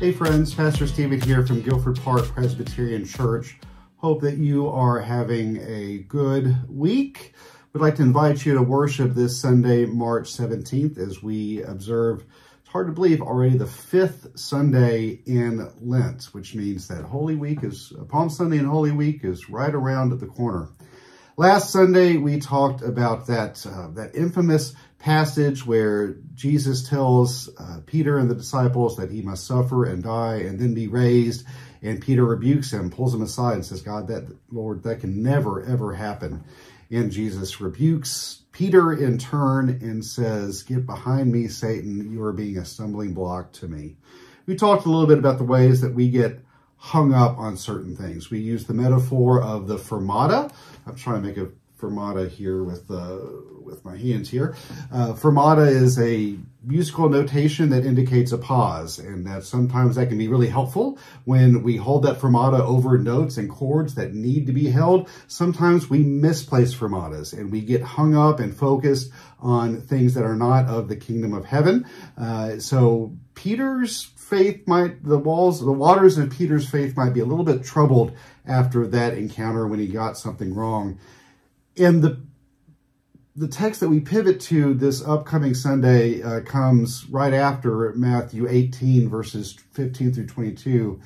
Hey friends, Pastor Stephen here from Guilford Park Presbyterian Church. Hope that you are having a good week. We'd like to invite you to worship this Sunday, March 17th, as we observe, it's hard to believe, already the fifth Sunday in Lent, which means that Holy Week is, Palm Sunday and Holy Week is right around the corner. Last Sunday, we talked about that, uh, that infamous passage where Jesus tells uh, Peter and the disciples that he must suffer and die and then be raised. And Peter rebukes him, pulls him aside and says, God, that Lord, that can never, ever happen. And Jesus rebukes Peter in turn and says, get behind me, Satan. You are being a stumbling block to me. We talked a little bit about the ways that we get hung up on certain things. We use the metaphor of the fermata. I'm trying to make a fermata here with uh, with my hands here. Uh, fermata is a musical notation that indicates a pause, and that sometimes that can be really helpful when we hold that fermata over notes and chords that need to be held. Sometimes we misplace fermatas and we get hung up and focused on things that are not of the kingdom of heaven. Uh, so Peter's faith might, the walls, the waters of Peter's faith might be a little bit troubled after that encounter when he got something wrong. And the the text that we pivot to this upcoming Sunday uh, comes right after Matthew 18, verses 15 through 22.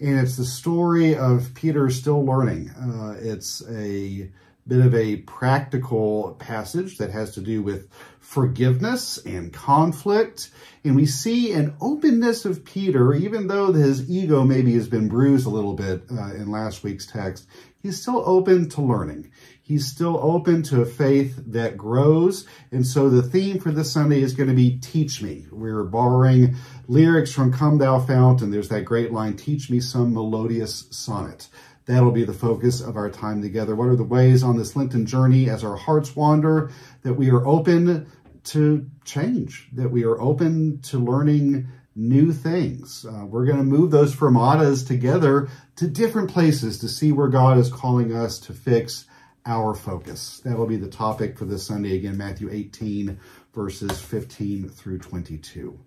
And it's the story of Peter still learning. Uh, it's a bit of a practical passage that has to do with forgiveness and conflict. And we see an openness of Peter, even though his ego maybe has been bruised a little bit uh, in last week's text, he's still open to learning. He's still open to a faith that grows. And so the theme for this Sunday is going to be Teach Me. We're borrowing lyrics from Come Thou Fount, and there's that great line, Teach Me Some Melodious Sonnet. That'll be the focus of our time together. What are the ways on this Lenten journey as our hearts wander that we are open to change, that we are open to learning new things. Uh, we're going to move those fermatas together to different places to see where God is calling us to fix our focus. That'll be the topic for this Sunday. Again, Matthew 18, verses 15 through 22.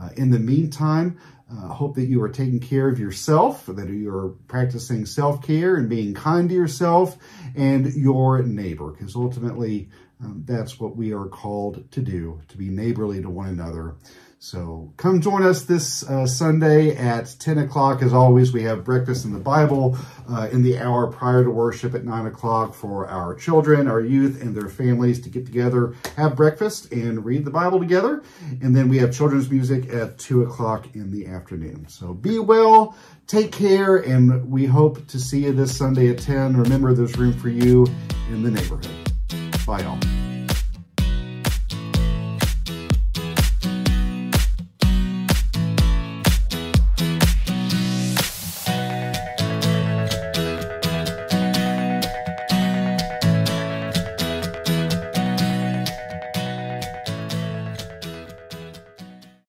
Uh, in the meantime, uh, hope that you are taking care of yourself, that you are practicing self-care and being kind to yourself and your neighbor, because ultimately um, that's what we are called to do, to be neighborly to one another. So come join us this uh, Sunday at 10 o'clock. As always, we have breakfast in the Bible uh, in the hour prior to worship at 9 o'clock for our children, our youth, and their families to get together, have breakfast, and read the Bible together. And then we have children's music at 2 o'clock in the afternoon. So be well, take care, and we hope to see you this Sunday at 10. Remember, there's room for you in the neighborhood. All.